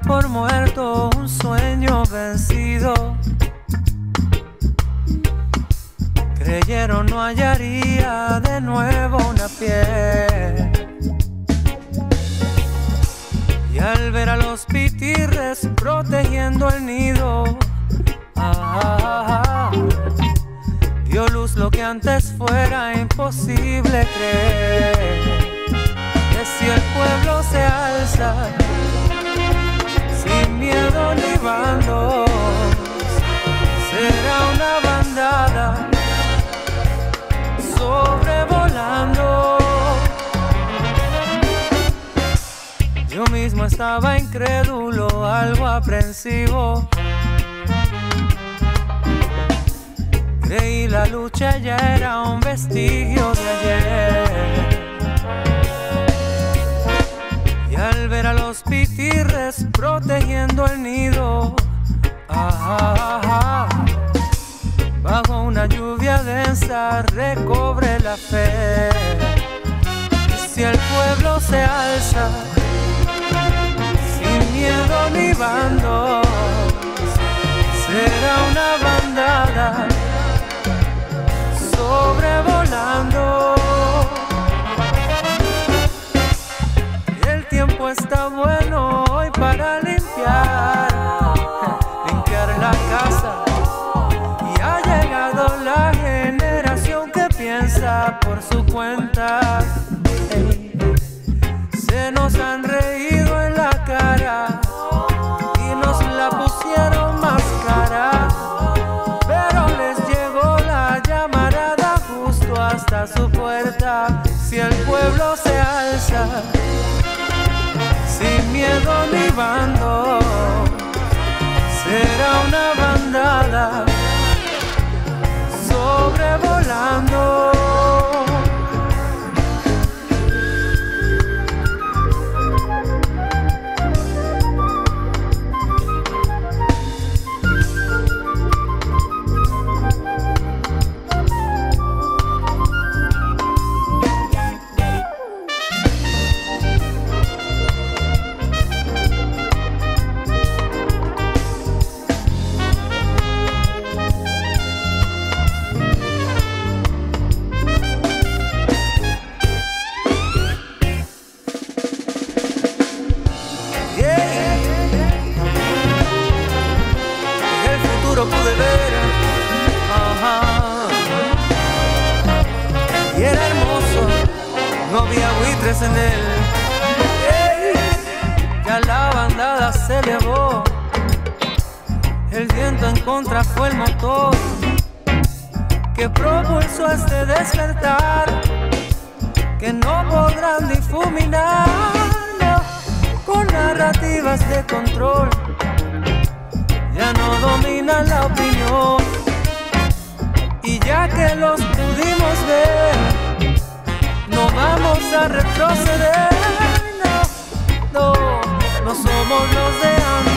por muerto un sueño vencido. Creyeron no hallaría de nuevo una piel. Y al ver a los pitirres protegiendo el nido, ah, dio luz lo que antes fuera imposible creer. Que si el pueblo se alza, sin miedo ni bandos, será una bandada sobrevolando. Yo mismo estaba incrédulo, algo aprensivo. Creí la lucha ya era un vestigio de ayer. Al ver a los pitirres protegiendo el nido, bajo una lluvia densa recobre la fe. Y si el pueblo se alza, sin miedo ni bandos, por su cuenta. Se nos han reído en la cara y nos la pusieron más cara. Pero les llegó la llamarada justo hasta su puerta. Si el pueblo se alza, sin miedo ni bando, será una bandada en él. Ya la bandada se elevó. El viento en contra fue el motor que propulsó este despertar que no podrán difuminar con narrativas de control. Ya no dominan la opinión y ya que los pudimos retroceder. No, no, no somos los de antes,